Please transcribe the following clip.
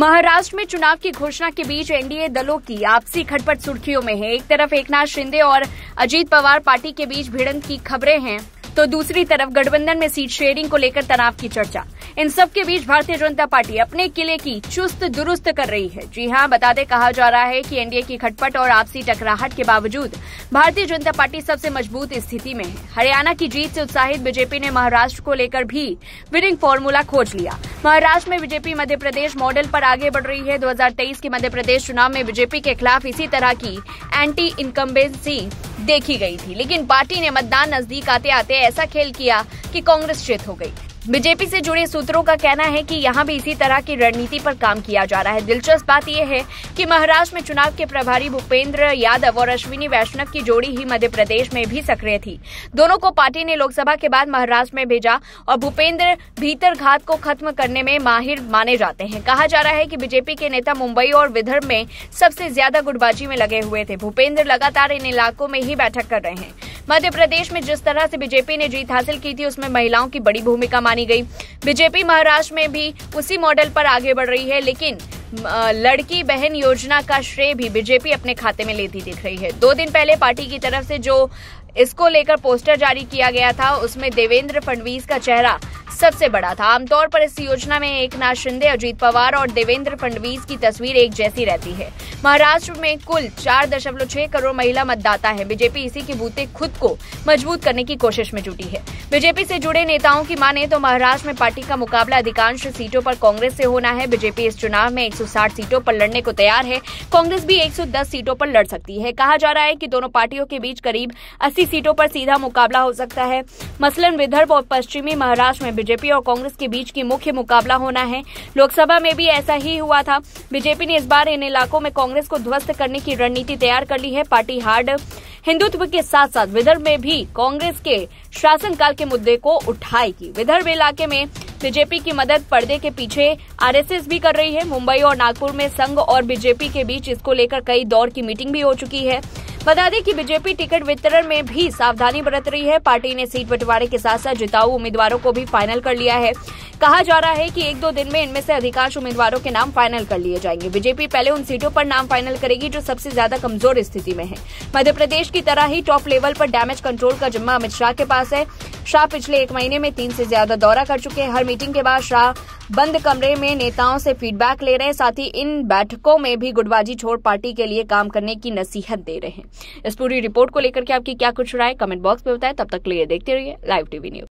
महाराष्ट्र में चुनाव की घोषणा के बीच एनडीए दलों की आपसी खटपट सुर्खियों में है। एक तरफ़ एकनाथ शिंदे और अजीत पवार पार्टी के बीच भिड़ंत की खबरें हैं तो दूसरी तरफ़ गठबंधन में सीट शेयरिंग को लेकर तनाव की चर्चा। इन सब के बीच भारतीय जनता पार्टी अपने किले की चुस्त दुरुस्त कर रही है। जी हाँ बता दें कहा जा रहा है कि एनडीए की खटपट और आपसी टकराहट के बावजूद भारतीय जनता पार्टी सबसे मज़बूत स्थिति में है। हरियाणा की जीत से उत्साहित बीजेपी ने महाराष्ट्र को लेकर भी विनिंग फॉर्मूला खोज लिया। महाराष्ट्र में बीजेपी मध्य प्रदेश मॉडल पर आगे बढ़ रही है। 2023 के मध्य प्रदेश चुनाव में बीजेपी के खिलाफ इसी तरह की एंटी इनकम्बेंसी देखी गई थी। लेकिन पार्टी ने मतदान नज़दीक आते आते ऐसा खेल किया कि कांग्रेस चित हो गई। बीजेपी से जुड़े सूत्रों का कहना है कि यहाँ भी इसी तरह की रणनीति पर काम किया जा रहा है। दिलचस्प बात यह है कि महाराष्ट्र में चुनाव के प्रभारी भूपेंद्र यादव और अश्विनी वैष्णव की जोड़ी ही मध्य प्रदेश में भी सक्रिय थी। दोनों को पार्टी ने लोकसभा के बाद महाराष्ट्र में भेजा और भूपेंद्र भीतर घात को खत्म करने में माहिर माने जाते हैं। कहा जा रहा है कि बीजेपी के नेता मुंबई और विदर्भ में सबसे ज़्यादा गुटबाजी में लगे हुए थे। भूपेंद्र लगातार इन इलाकों में ही बैठक कर रहे हैं। मध्य प्रदेश में जिस तरह से बीजेपी ने जीत हासिल की थी, उसमें महिलाओं की बड़ी भूमिका मानी गई। बीजेपी महाराष्ट्र में भी उसी मॉडल पर आगे बढ़ रही है, लेकिन लड़की बहन योजना का श्रेय भी बीजेपी अपने खाते में लेती दिख रही है। दो दिन पहले पार्टी की तरफ़ से जो इसको लेकर पोस्टर जारी किया गया था। उसमें देवेंद्र फडणवीस का चेहरा सबसे बड़ा था। आमतौर पर इस योजना में एक नाथ शिंदे, अजीत पवार और देवेंद्र फडणवीस की तस्वीर एक जैसी रहती है। महाराष्ट्र में कुल चार दशमलव छह करोड़ महिला मतदाता है। बीजेपी इसी के बूते खुद को मज़बूत करने की कोशिश में जुटी है। बीजेपी से जुड़े नेताओं की माने तो महाराष्ट्र में पार्टी का मुकाबला अधिकांश सीटों पर कांग्रेस से होना है। बीजेपी इस चुनाव में 160 सीटों पर लड़ने को तैयार है। कांग्रेस भी 110 सीटों पर लड़ सकती है। कहा जा रहा है कि दोनों पार्टियों के बीच करीब 80 सीटों पर सीधा मुकाबला हो सकता है। मसलन विदर्भ और पश्चिमी महाराष्ट्र में बीजेपी और कांग्रेस के बीच की मुख्य मुकाबला होना है। लोकसभा में भी ऐसा ही हुआ था। बीजेपी ने इस बार इन इलाकों में कांग्रेस को ध्वस्त करने की रणनीति तैयार कर ली है। पार्टी हार्ड हिंदुत्व के साथ साथ विदर्भ में भी कांग्रेस के शासनकाल के मुद्दे को उठाएगी। विदर्भ इलाके में बीजेपी की मदद पर्दे के पीछे आरएसएस भी कर रही है। मुंबई और नागपुर में संघ और बीजेपी के बीच इसको लेकर कई दौर की मीटिंग भी हो चुकी है। बता दें कि बीजेपी टिकट वितरण में भी सावधानी बरत रही है। पार्टी ने सीट बंटवारे के साथ साथ जिताऊ उम्मीदवारों को भी फाइनल कर लिया है। कहा जा रहा है कि एक दो दिन में इनमें से अधिकांश उम्मीदवारों के नाम फाइनल कर लिए जाएँगे। बीजेपी पहले उन सीटों पर नाम फाइनल करेगी जो सबसे ज़्यादा कमज़ोर स्थिति में है। मध्य प्रदेश की तरह ही टॉप लेवल पर डैमेज कंट्रोल का जिम्मा अमित शाह के पास है। शाह पिछले एक महीने में तीन से ज़्यादा दौरा कर चुके हैं। हर मीटिंग के बाद शाह बंद कमरे में नेताओं से फीडबैक ले रहे हैं। साथ ही इन बैठकों में भी गुटबाजी छोड़ पार्टी के लिए काम करने की नसीहत दे रहे हैं। इस पूरी रिपोर्ट को लेकर के आपकी क्या कुछ राय कमेंट बॉक्स में बताएँ। तब तक लिए देखते रहिए लाइव टीवी न्यूज़।